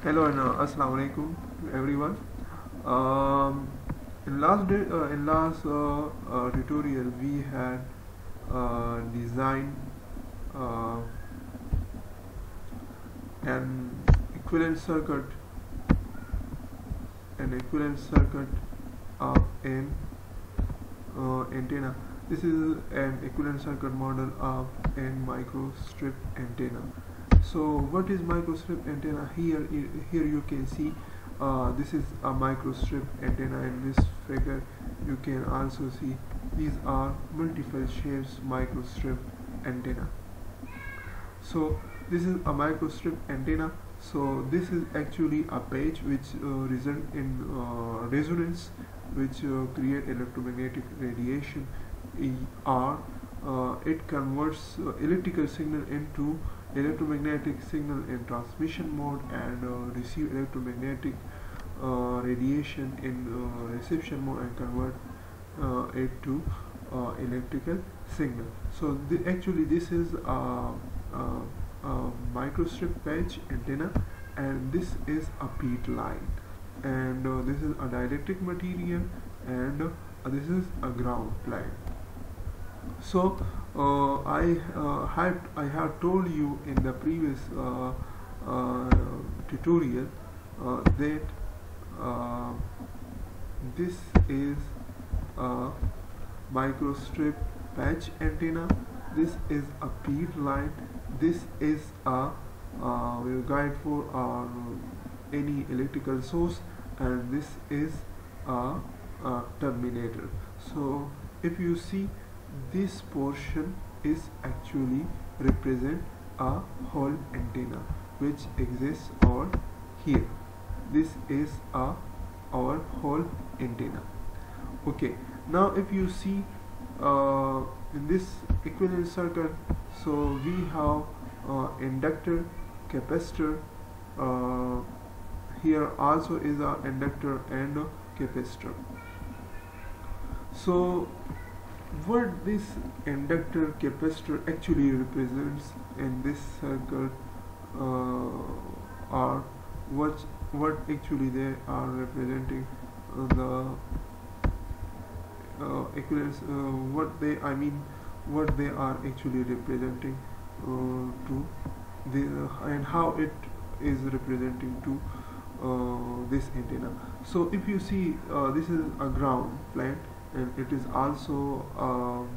Hello and uh, assalamu alaikum to everyone. Um, in last uh, in last uh, uh, tutorial we had uh, designed uh, an equivalent circuit, an equivalent circuit of an antenna. This is an equivalent circuit model of an microstrip antenna so what is microstrip antenna? Here here you can see uh, this is a microstrip antenna in this figure you can also see. These are multiple shapes microstrip antenna. So this is a microstrip antenna. So this is actually a page which uh, result in uh, resonance which uh, create electromagnetic radiation or uh, it converts uh, electrical signal into electromagnetic signal in transmission mode and uh, receive electromagnetic uh, radiation in uh, reception mode and convert uh, it to uh, electrical signal. So the, actually this is a, a, a microstrip patch antenna and this is a feed line. And uh, this is a dielectric material and this is a ground plane so uh, I uh, had I have told you in the previous uh, uh tutorial uh, that uh, this is a microstrip patch antenna. This is a feed line. This is a guide for any electrical source. And this is a, a terminator. So if you see this portion is actually represent a Hall antenna which exists over here. This is a our Hall antenna. Okay now if you see uh, in this equivalent circuit so we have uh, inductor capacitor uh, here also is a inductor and a capacitor. So what this inductor capacitor actually represents in this circuit uh, are what what actually they are representing uh, the uh, equivalence uh, what they I mean what they are actually representing uh, to the and how it is representing to this antenna. So if you see this is a ground plane and it is also um,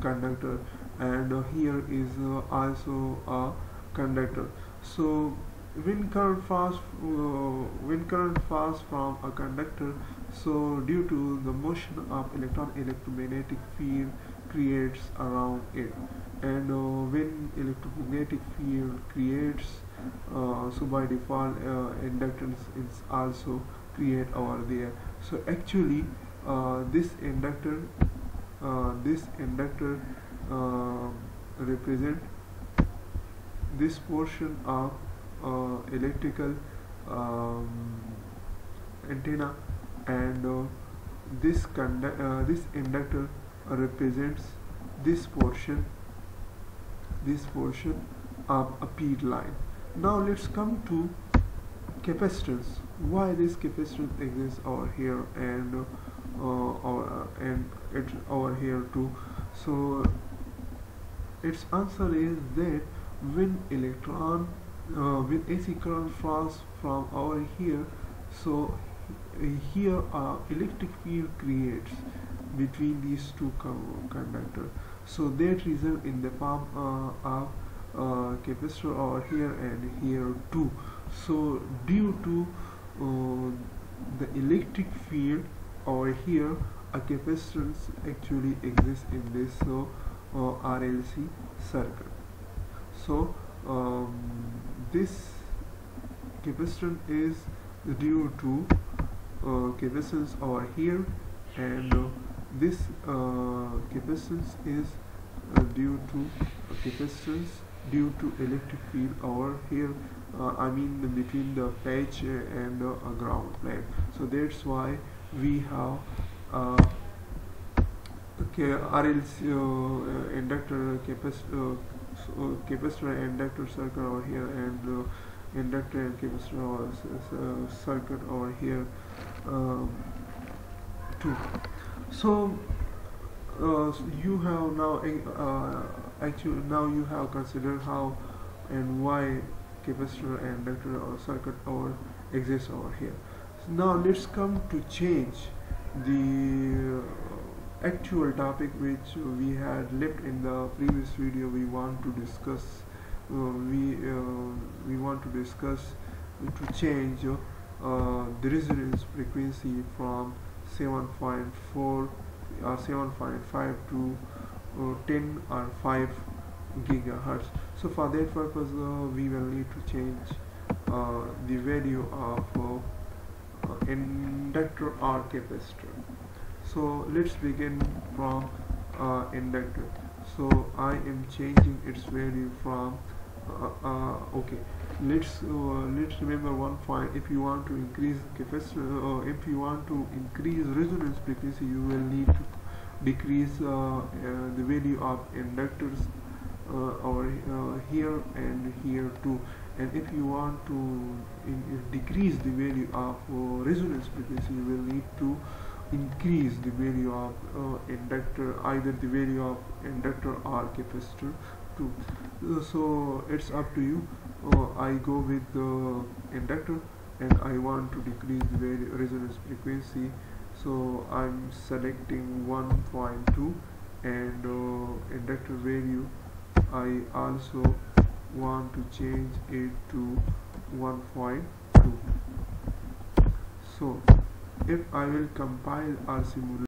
conductor. And here is uh, also a conductor. So wind current pass uh, wind current pass from a conductor. So due to the motion of electron electromagnetic field creates around it. And uh, when electromagnetic field creates uh, so by default uh, inductance is also create over there. So actually this inductor uh, this inductor uh, represent this portion of uh, electrical um, antenna and uh, this this inductor represents this portion this portion of a feed line. Now let's come to capacitance. Why this capacitance exists over here and uh, uh, and it over here too. So its answer is that when electron uh, when AC current flows from over here so here uh, electric field creates between these two conductors so that result in the form uh, of uh, capacitor over here and here too. So due to uh, the electric field over here a capacitance actually exists in this so uh, RLC circuit. So um, this capacitance is due to uh, capacitance over here and uh, this uh, capacitance is uh, due to capacitance due to electric field over here uh, I mean between the patch and the ground plane. So that's why we have uh, RLC uh, inductor capacitor uh, capacitor inductor circuit over here and inductor and capacitor or uh, circuit over here um, too. So uh, you have now uh, actually now you have considered how and why capacitor and inductor or circuit over exists over here. so now let's come to change the uh, actual topic which we had left in the previous video. We want to discuss uh, we uh, we want to discuss to change uh, the resonance frequency from 7.4 or 7.5 to 10 or 5 gigahertz. So for that purpose uh, we will need to change uh, the value of uh, inductor or capacitor so let's begin from inductor. So I am changing its value from uh, uh, okay. Let's uh, let's remember one point. If you want to increase capacitor if you want to increase resonance frequency you will need to decrease the value of inductors over here and here too. And if you want to in, decrease the value of uh, resonance frequency you will need to increase the value of uh, inductor either the value of inductor or capacitor too. Uh, so it's up to you. Uh, I go with the inductor and I want to decrease the resonance frequency. So I'm selecting 1.2 and uh, inductor value I also want to change it to 1.2 so if I will compile our simulation